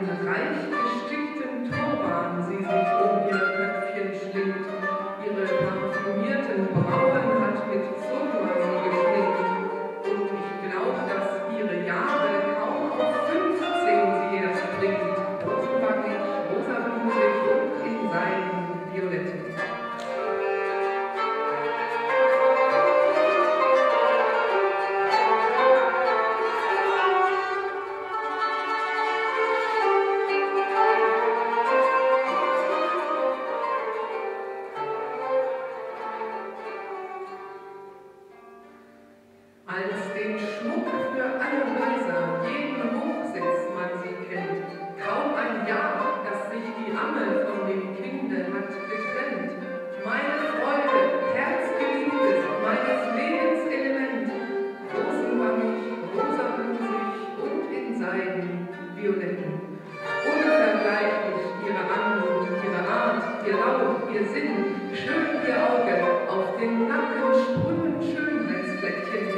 Kaiserreich Als den Schmuck für alle Häuser, jeden Hochsitz man sie kennt, kaum ein Jahr, dass sich die Amme von dem Kinde hat getrennt. Meine Freude, Herzgeliebtes, meines Lebens Element, rosenbangig, rosabüßig und in Seiden, violetten. Unvergleichlich ihre Anmut, ihre Art, ihr Laut, ihr Sinn, schön ihr Auge, auf den Nacken sprühen Schönheitsblättchen